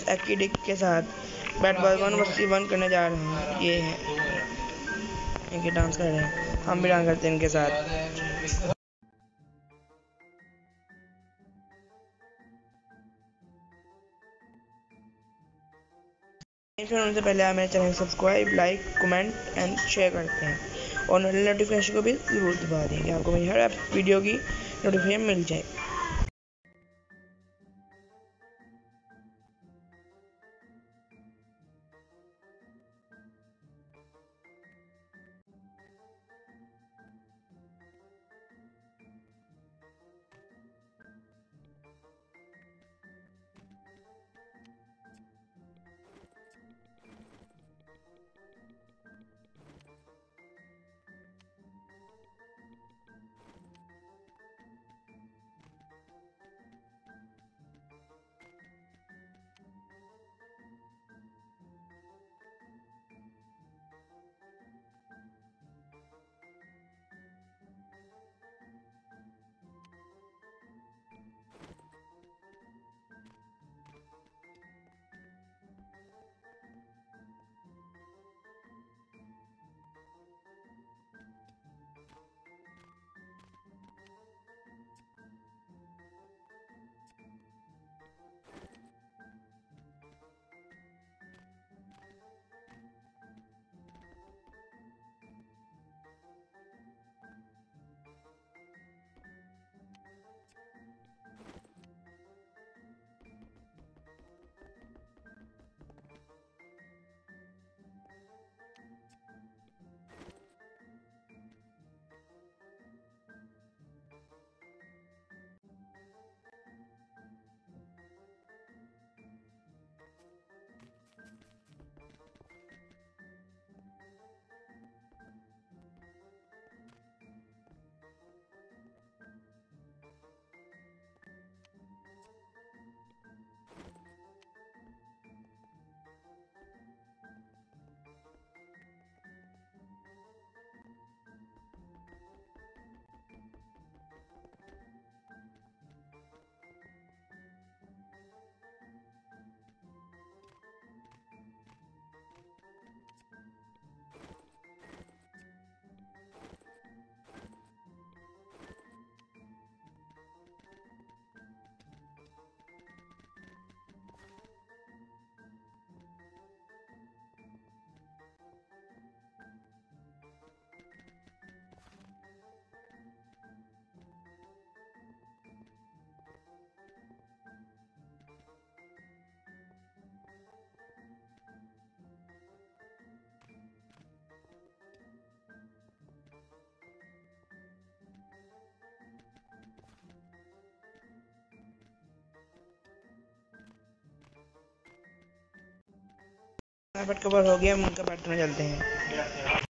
दोस्त एक्कीडिक के साथ बैट बॉल वन मस्ती वन करने जा रहा हूँ। ये है। इनके डांस कर रहे हैं। हम भी डांस करते हैं इनके साथ। फिर उनसे पहले आप मेरे channel subscribe like comment and share करते हैं। और नोटिफिकेशन को भी ज़रूर दबा दें कि आपको मेरी हर वीडियो की नोटिफिकेशन मिल जाए। बट कवर हो गया हम उनका बैठने चलते हैं।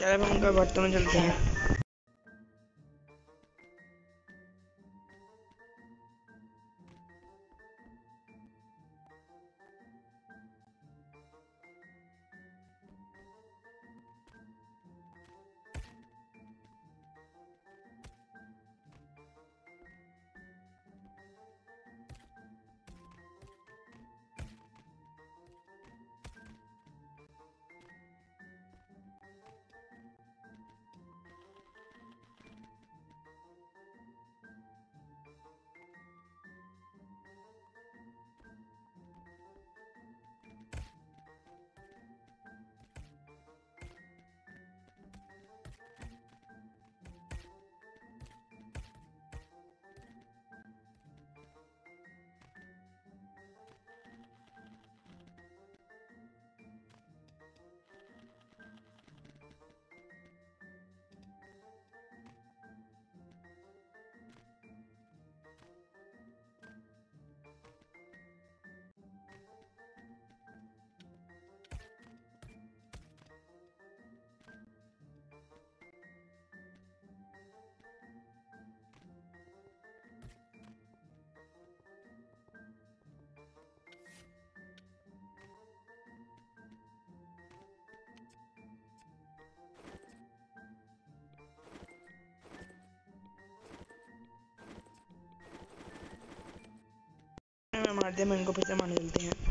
चलो हम उनका बर्तन चलते हैं। मारते हैं इनको फिर से मारने हैं।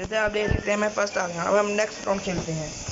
जैसे आप देख सकते हैं मैं फ़र्स्ट आ गया। अब हम नेक्स्ट राउंड खेलते हैं।